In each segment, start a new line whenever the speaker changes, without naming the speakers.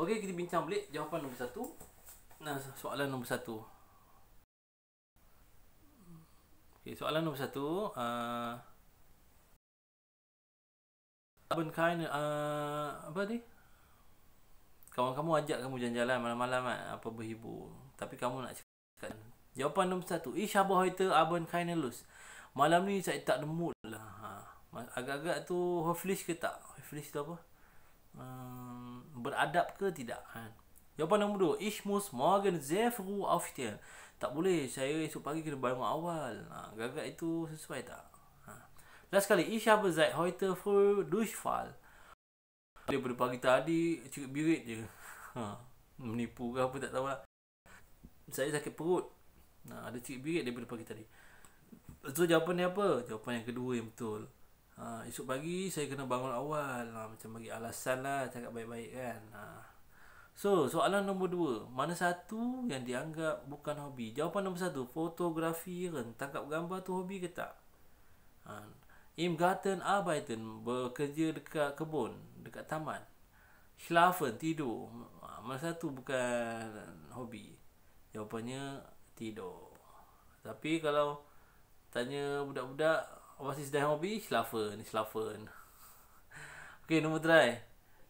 Okey, kita bincang balik jawapan nombor satu. Nah, soalan nombor satu. Okey, soalan nombor satu. Uh, Abang Kain, uh, apa ni? Kawan kamu ajak kamu jalan-jalan malam-malam kan? Apa berhibur. Tapi kamu nak cakap. Jawapan nombor satu. Ish, Abang Hoiter, Abang Kain Lus. Malam ni saya tak mood lah. Ha. Agak-agak tu hoflish ke tak? Hoflish tu apa? um, beradab ke tidak? Kan jawapan nombor dua ich muss morgen sehr früh aufstehen tak boleh saya esok pagi kena bangun awal. Ha, gagak itu sesuai tak? Ha. last kali ich habe seit heute früh durchfall daripada pagi tadi cukup birit je. Ha. menipu ke apa tak tahu lah saya sakit perut. Ha, ada cukup birit daripada pagi tadi. So jawapan dia apa? Jawapan yang kedua yang betul. Ha, esok pagi saya kena bangun awal. Ha, macam bagi alasan lah cakap baik-baik kan. Ha. So, soalan nombor dua. Mana satu yang dianggap bukan hobi? Jawapan nombor satu. Fotografi kan. Tangkap gambar tu hobi ke tak? Ha. Im Garten arbeiten. Bekerja dekat kebun. Dekat taman. Schlafen. Tidur. Ha, mana satu bukan hobi? Jawapannya tidur. Tapi kalau tanya budak-budak was ist dein Hobby? Schlafen, schlafen. Okay, nombor try.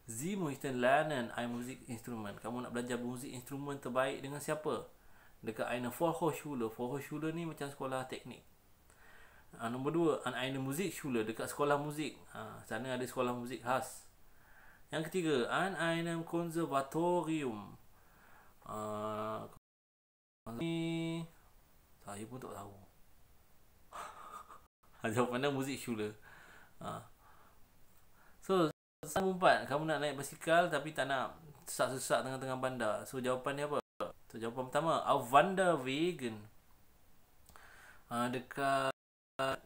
Sie möchten lernen ein Musikinstrument. Kamu nak belajar musik instrumen terbaik dengan siapa? Dekat eine Volkshochschule. Volkshochschule ni macam sekolah teknik. Ha, nombor dua, an eine Musikschule. Dekat sekolah muzik. Ha, sana ada sekolah muzik khas. Yang ketiga, an einem Konservatorium. Ha, ni saya pun tak tahu. Ha, jawapan dia muzik shula. Ha. So, nombor empat. Kamu nak naik basikal tapi tak nak sesak-sesak tengah-tengah bandar. So, jawapan dia apa? So, jawapan pertama. Auf Wanderwegen. Ha, dekat uh,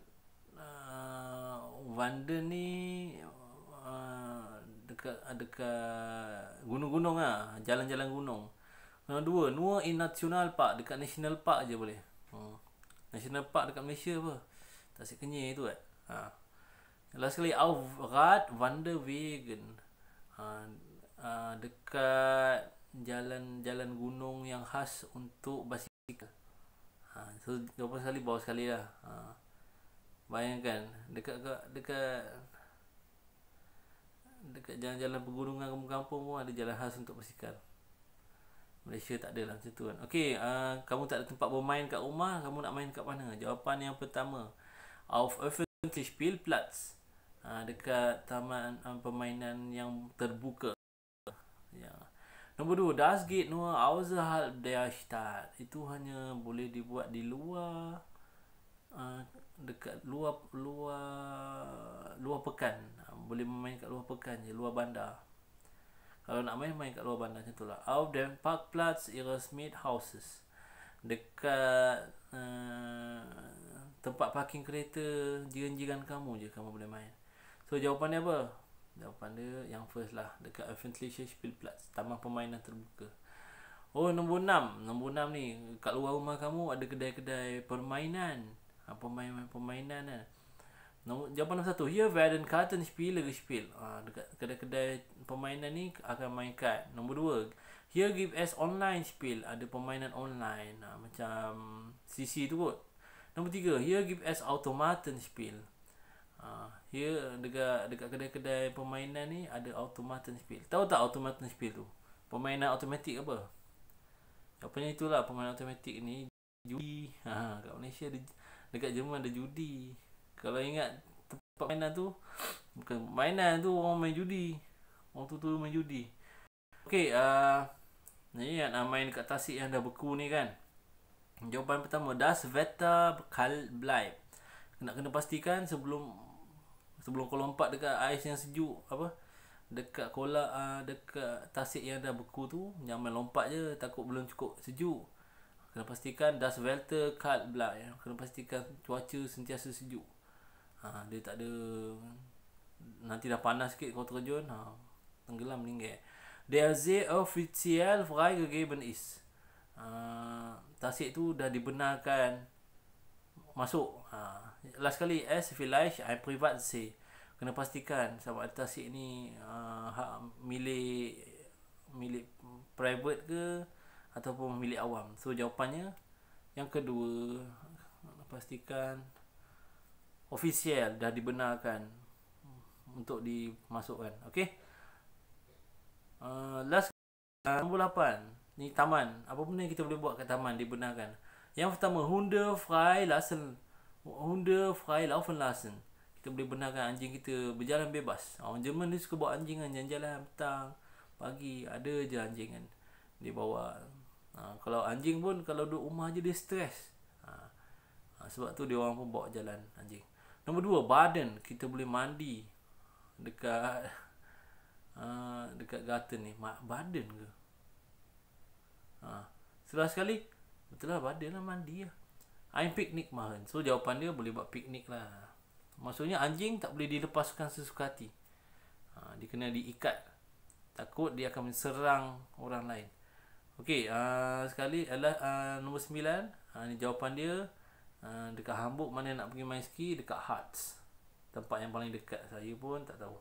ni uh, dekat dekat gunung-gunung ah, jalan-jalan gunung. Nombor dua, Nur in National Park dekat National Park je boleh. Hmm. National Park dekat Malaysia apa? Tasik kenyir tu kan. Ha. Last sekali Auf Rad Wanderwegen. Ha, ha, dekat jalan-jalan gunung yang khas untuk basikal. Ha, so berapa sekali bawa sekali lah. Ha. Bayangkan dekat dekat dekat jalan-jalan pegunungan kampung-kampung pun ada jalan khas untuk basikal. Malaysia tak ada lah macam tu kan. Okey, uh, kamu tak ada tempat bermain kat rumah, kamu nak main kat mana? Jawapan yang pertama auf öffentlich Spielplatz ha, dekat taman um, permainan yang terbuka. Ya. Nombor dua, das geht nur außerhalb der Stadt. Itu hanya boleh dibuat di luar uh, dekat luar luar luar pekan. Ha, boleh main kat luar pekan je, luar bandar. Kalau nak main main kat luar bandar macam itulah. Auf dem Parkplatz ihres Miethauses. Dekat uh, tempat parking kereta jiran-jiran kamu je kamu boleh main. So jawapan dia apa? Jawapan dia yang first lah dekat Öffentliche Spielplatz, taman permainan terbuka. Oh nombor 6. Nombor 6 ni kat luar rumah kamu ada kedai-kedai permainan. Ha, permainan permainan kan. Nombor, jawapan nombor 1. Here werden Karten Spiele gespielt. Ha, dekat kedai-kedai permainan ni akan main kad. Nombor 2. Here give us online spiel. Ada permainan online. Ha, macam CC tu kot. Nombor tiga, here give us automaten spiel. Uh, here dekat dekat kedai-kedai permainan ni ada automaten spiel. Tahu tak automaten spiel tu? Permainan automatik apa? Jawapannya itulah permainan automatik ni judi. Ha, kat Malaysia ada dekat Jerman ada judi. Kalau ingat tempat mainan tu bukan mainan tu orang main judi. Orang tu tu main judi. Okey, uh, ni yang main dekat tasik yang dah beku ni kan. Jawapan pertama Das Wetter kal bleibt Nak kena pastikan sebelum Sebelum kau lompat dekat ais yang sejuk Apa Dekat kola uh, Dekat tasik yang dah beku tu Jangan main lompat je Takut belum cukup sejuk. Kena pastikan Das Wetter kal bleibt Kena pastikan cuaca sentiasa sejuk. Ha, Dia tak ada Nanti dah panas sikit kau terjun ha, Tenggelam meninggal Der See offiziell freigegeben ist uh, tasik tu dah dibenarkan masuk ha last kali as vielleicht ein privat see kena pastikan sama ada tasik ni uh, hak milik milik private ke ataupun milik awam. So jawapannya yang kedua pastikan official dah dibenarkan untuk dimasukkan. Okey. Uh, last uh, nombor 8. Ni taman. Apa benda yang kita boleh buat kat taman dibenarkan. Yang pertama Honda Frei Lassen. Honda Frei Laufen Lassen. Kita boleh benarkan anjing kita berjalan bebas. Orang Jerman ni suka bawa anjing kan jalan-jalan petang, pagi, ada je anjing kan. Dia bawa. Ha, kalau anjing pun kalau duduk rumah je dia stres. Ha, ha, sebab tu dia orang pun bawa jalan anjing. Nombor dua, badan. Kita boleh mandi dekat uh, dekat garden ni. Badan ke? Ha, setelah sekali, betul lah badan lah mandi lah. I'm picnic mahan. So jawapan dia boleh buat piknik lah. Maksudnya anjing tak boleh dilepaskan sesuka hati. Ha, dia kena diikat. Takut dia akan serang orang lain. Okey, uh, sekali adalah uh, nombor sembilan. Uh, ni jawapan dia. Uh, dekat Hamburg mana nak pergi main ski? Dekat Harz. Tempat yang paling dekat saya pun tak tahu.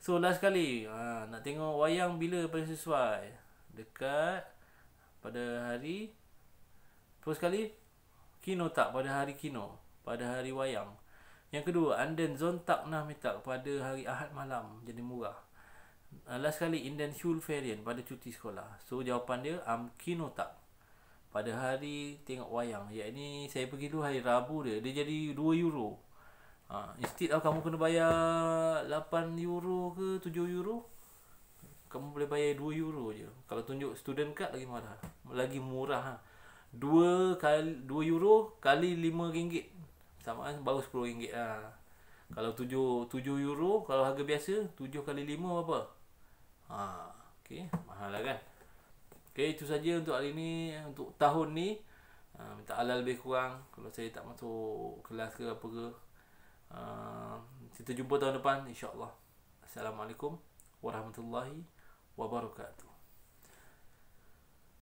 So last sekali. Uh, nak tengok wayang bila paling sesuai? Dekat pada hari. Terus sekali. Kino tak pada hari kino. Pada hari wayang. Yang kedua, Anden Zontak nah minta pada hari Ahad malam jadi murah. Uh, last kali Indian Shul Ferian pada cuti sekolah. So jawapan dia am kino tak. Pada hari tengok wayang. Ya ini saya pergi dulu hari Rabu dia. Dia jadi 2 euro. Ha, instead of kamu kena bayar 8 euro ke 7 euro. Kamu boleh bayar 2 euro je. Kalau tunjuk student card lagi murah. Lagi murah ha. 2 kali 2 euro kali 5 ringgit sama kan baru RM10 lah. Kalau 7 7 euro kalau harga biasa 7 kali 5 berapa? Ha, okey, mahal lah kan. Okey, itu saja untuk hari ni untuk tahun ni. Ha, minta halal lebih kurang kalau saya tak masuk kelas ke apa ke. Ha, kita jumpa tahun depan insya-Allah. Assalamualaikum warahmatullahi وبركاته.